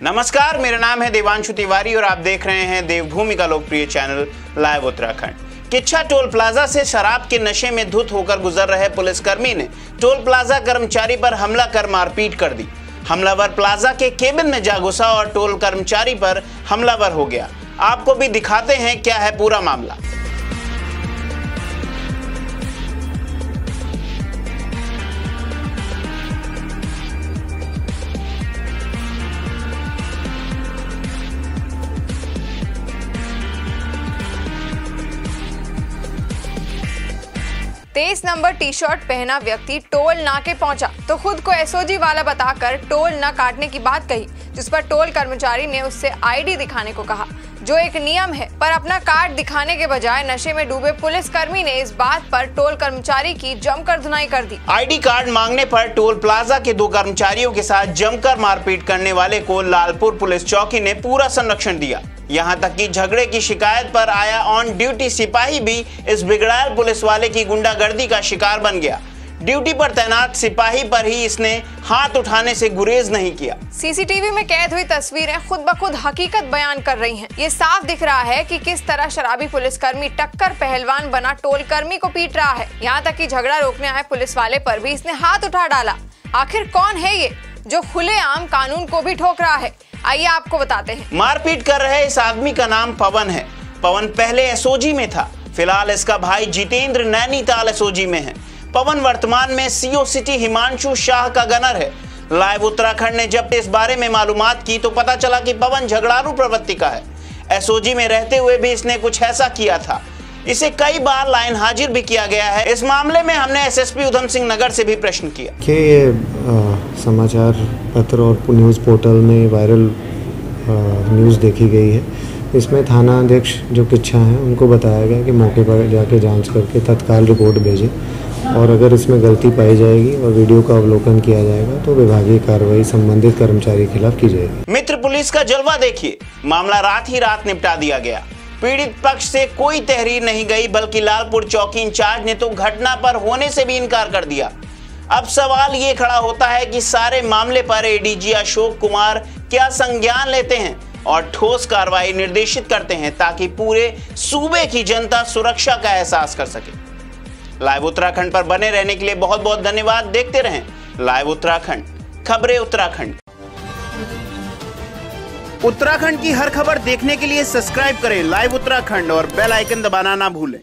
नमस्कार, मेरा नाम है देवांशु तिवारी और आप देख रहे हैं देवभूमि का लोकप्रिय channel live Uttarakhand. Kichha toll plaza से शराब के नशे में धुत होकर गुजर रहे पुलिसकर्मी ने टोल प्लाजा कर्मचारी पर हमला कर मारपीट कर दी। हमलावर प्लाजा के केबिन में जा घुसा और टोल कर्मचारी पर हमलावर हो गया। आपको भी दिखाते हैं क्या है पूरा मामला। तेईस नंबर टी शर्ट पहना व्यक्ति टोल नाके पहुँचा। तो खुद को एसओजी वाला बताकर टोल न काटने की बात कही, जिस पर टोल कर्मचारी ने उससे आईडी दिखाने को कहा। जो एक नियम है, पर अपना कार्ड दिखाने के बजाय नशे में डूबे पुलिस कर्मी ने इस बात पर टोल कर्मचारी की जमकर धुनाई कर दी। आईडी कार्ड मांगने पर टोल प्लाजा के दो कर्मचारियों के साथ जमकर मारपीट करने वाले को लालपुर पुलिस चौकी ने पूरा संरक्षण दिया। यहाँ तक कि झगड़े की शिकायत पर आया ऑन ड्यूटी सिपाही भी इस बिगड़ायल पुलिस वाले की गुंडागर्दी का शिकार बन गया। ड्यूटी पर तैनात सिपाही पर ही इसने हाथ उठाने से गुरेज नहीं किया। सीसीटीवी में कैद हुई तस्वीरें खुद ब खुद हकीकत बयान कर रही हैं। ये साफ़ दिख रहा है कि किस तरह शराबी पुलिसकर्मी टक्कर पहलवान बना टोल कर्मी को पीट रहा है। यहाँ तक कि झगड़ा रोकने आए पुलिस वाले पर भी इसने हाथ उठा डाला। आखिर कौन है ये जो खुलेआम कानून को भी ठोक रहा है? आइए आपको बताते हैं। मारपीट कर रहे इस आदमी का नाम पवन है। पवन पहले एसओजी में था। फ़िलहाल इसका भाई जितेंद्र नैनीताल एसओजी में है। पवन वर्तमान में सीओ सिटी हिमांशु शाह का गनर है। लाइव उत्तराखंड ने जब इस बारे में मालूम की तो पता चला कि पवन झगड़ालू प्रवृत्ति का है। एसओजी में रहते हुए भी इसने कुछ ऐसा किया था। इसे कई बार लाइन हाजिर भी किया गया है। इस मामले में हमने एसएसपी उधम सिंह नगर से भी प्रश्न किया। कि ये समाचार पत्र और न्यूज़ पोर्टल में वायरल न्यूज़ देखी गई है? इसमें थाना अध्यक्ष जो किच्छा हैं उनको बताया गया कि मौके पर जाके जाँच करके तत्काल रिपोर्ट भेजें और अगर इसमें गलती पाई जाएगी और वीडियो का अवलोकन किया जाएगा तो विभागीय कार्रवाई संबंधित कर्मचारी के खिलाफ की जाएगी। मित्र पुलिस का जलवा देखिए। मामला रात ही रात निपटा दिया गया। पीड़ित पक्ष से कोई तहरीर नहीं गई, बल्कि लालपुर चौकी इंचार्ज ने तो घटना पर होने से भी इनकार कर दिया। अब सवाल ये खड़ा होता है कि सारे मामले पर एडीजी अशोक कुमार क्या संज्ञान लेते हैं और ठोस कार्रवाई निर्देशित करते हैं ताकि पूरे सूबे की जनता सुरक्षा का एहसास कर सके। लाइव उत्तराखंड पर बने रहने के लिए बहुत बहुत धन्यवाद। देखते रहें लाइव उत्तराखंड, खबरें उत्तराखंड। उत्तराखंड की हर खबर देखने के लिए सब्सक्राइब करें लाइव उत्तराखंड और बेल आइकन दबाना ना भूलें।